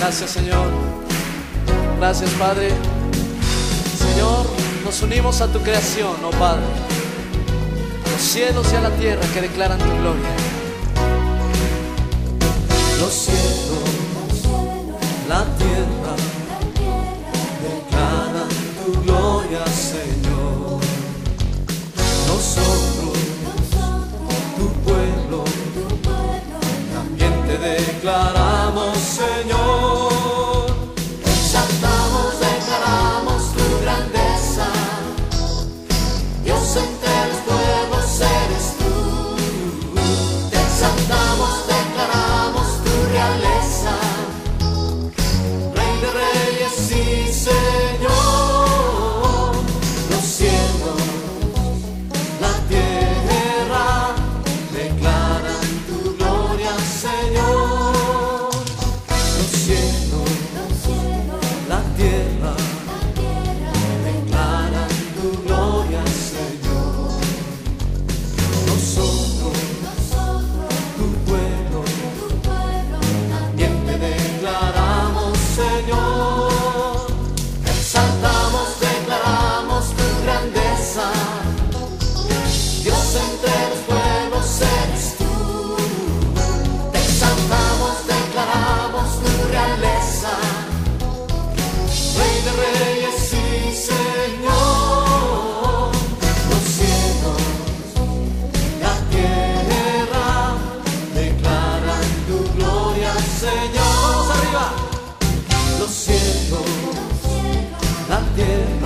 Gracias, Señor. Gracias, Padre. Señor, nos unimos a tu creación, oh Padre. Los cielos y a la tierra que declaran tu gloria. Los cielos, la tierra, declaran tu gloria, Señor. Nosotros, tu pueblo, también te declaramos, Exaltamos, declaramos tu grandeza. Dios entre los pueblos eres tú. Te exaltamos, declaramos tu realeza. Rey de reyes y Señor. Los cielos, la tierra declaran tu gloria, Señor. Arriba. Los cielos, la